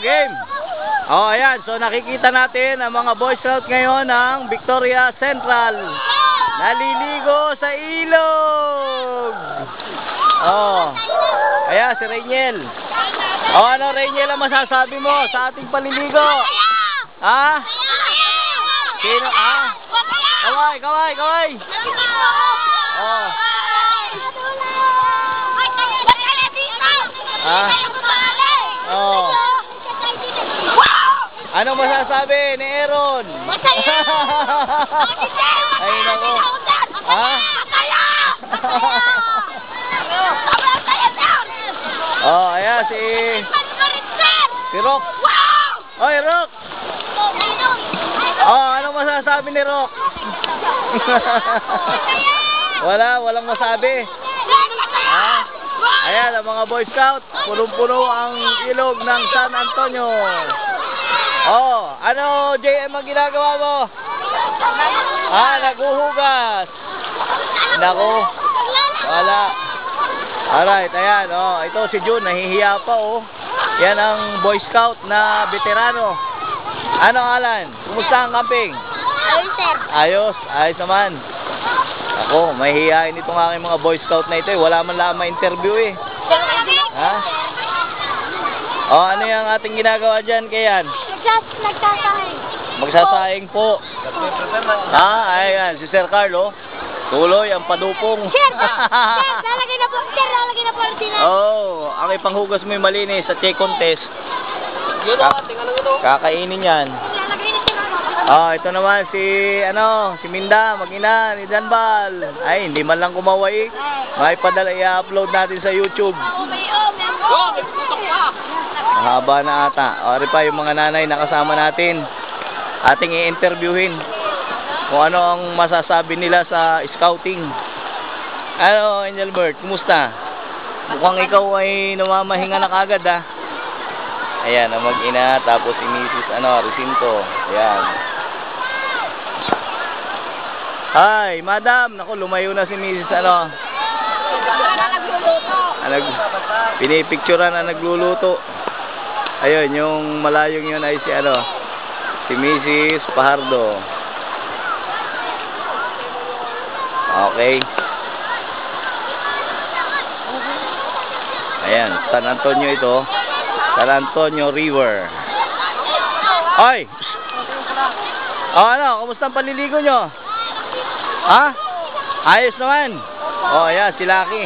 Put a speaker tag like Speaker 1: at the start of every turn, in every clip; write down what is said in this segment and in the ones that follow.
Speaker 1: Game. Oh, ayan. So nakikita natin ang mga Boy Scout ngayon ng Victoria Central. Naliligo sa ilog. Oh. Ayan, si Rainiel. Oh, ano Rainiel ang masasabi mo sa ating paliligo? Ha? Sino? Ah? Kaway, kaway, kaway. Oh. Ah? Anong masasabi ni Aaron? Ay, nako. Ha? Oh, ayan si si Rock. Oy, Rock. Oh, anong masasabi ni Rock? Wala, walang masabi. Ha? Ayan, ang mga Boy Scout, punong-puno ang ilog ng San Antonio. Oh, ano, JM ang ginagawa mo? Ah, naguhugas. Nako, wala. Alright, ayan, oh, ito si June, nahihiya pa, oh. Yan ang Boy Scout na veterano. Ano, Alan? Kumusta ang camping? Ayos, ayos naman. Ako, mahihiyain itong aking mga Boy Scout na ito eh. Wala man lang ma-interview eh. Ha? Oh, ano yung ating ginagawa dyan, Kayan? Magsasaing po. Ah, ayan, si Sir Carlo. Tuloy ang padupong.
Speaker 2: Sir, lalagay na po, sir, lalagay na po ang tinan.
Speaker 1: oh, ang ipanghugas mo yung malinis sa check contest. Kak- Kakainin yan. Ah, ito naman si ano, si Minda, mag-ina ni Danbal. Ay, hindi man lang kumaway. May padala i-upload natin sa YouTube.
Speaker 2: Oh, may oh, may oh.
Speaker 1: Mahaba na ata. Ori pa yung mga nanay na kasama natin. Ating i-interviewin kung ano ang masasabi nila sa scouting. Ano, Angelbert, kumusta? Mukhang ikaw ay namamahinga na kagad ah. Ayan, ang mag-ina, tapos si Mrs. ano, Recinto. Ayan. Hi, madam. Naku, lumayo na si Mrs. ano. Nag, pinipicturean na nagluluto. Ayun, yung malayong yun ay si ano, si Mrs. Pahardo. Okay. Ayan, San Antonio ito. San Antonio River. Ay! Oh, ano? Kumusta ang paliligo nyo? Ha? Ayos naman. Oh, ayan, si Lucky.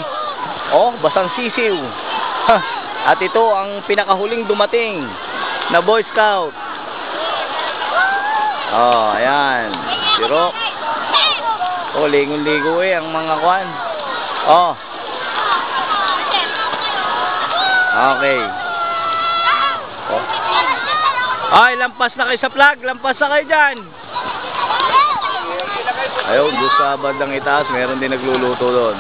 Speaker 1: Oh, basang sisiw. At ito ang pinakahuling dumating na Boy Scout. Oh, ayan. Si Rock. Oh, lingon-ligo eh ang mga kwan. Oh. Okay. Oh. Ay, lampas na kayo sa plug. Lampas na kayo dyan. Ayun, doon sa bandang itaas, meron din nagluluto doon.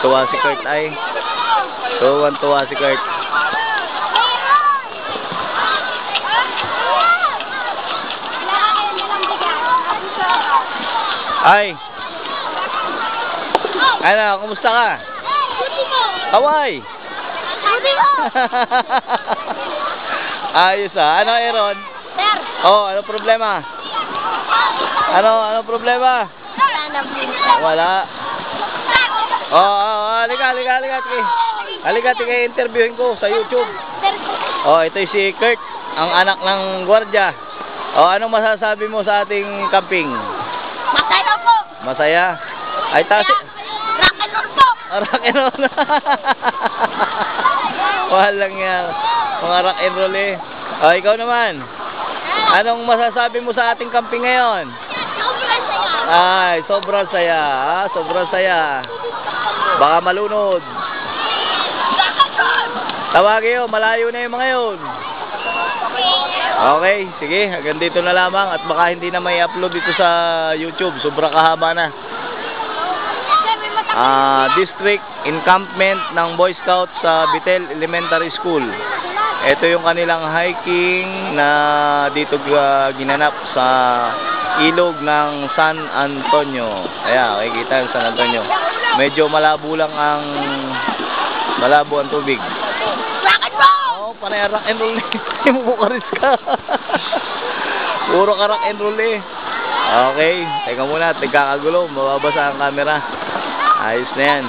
Speaker 1: Tuwan-tuwa si Kurt ay. Tuwan-tuwa si Kurt. Ay. Ano, kumusta ka? Kaway. Ayos ah. Ano, Aaron?
Speaker 2: Sir,
Speaker 1: Oh, ano problema? Ano, ano problema?
Speaker 2: wala.
Speaker 1: Wala. Oh, oh, oh, halika, halika, halika. Halika, tika interviewin ko sa YouTube. Oh, ito si Kurt, ang anak ng gwardiya. Oh, anong masasabi mo sa ating camping?
Speaker 2: masaya po.
Speaker 1: Masaya? Ay, tasi...
Speaker 2: Rock and roll po.
Speaker 1: Rock and roll. Walang yan. Mga rock and roll eh. Oh, ikaw naman. Anong masasabi mo sa ating camping ngayon?
Speaker 2: Sobrang saya.
Speaker 1: Ay, sobrang saya. Ah, sobrang saya. Baka malunod. Tawagin yun, malayo na yung mga yun. Okay, sige, hanggang dito na lamang at baka hindi na may upload dito sa YouTube. Sobrang kahaba na. Ah, district encampment ng Boy Scouts sa Bitel Elementary School. Ito yung kanilang hiking na dito uh, ginanap sa ilog ng San Antonio. Ayan, makikita yung San Antonio. Medyo malabo lang ang malabo ang tubig.
Speaker 2: Rock and roll!
Speaker 1: Oo, oh, panay rock and roll eh. Hindi mo karis ka. Puro ka rock and roll eh. Okay, teka muna, nagkakagulo, mababasa ang camera. Ayos na yan.